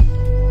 you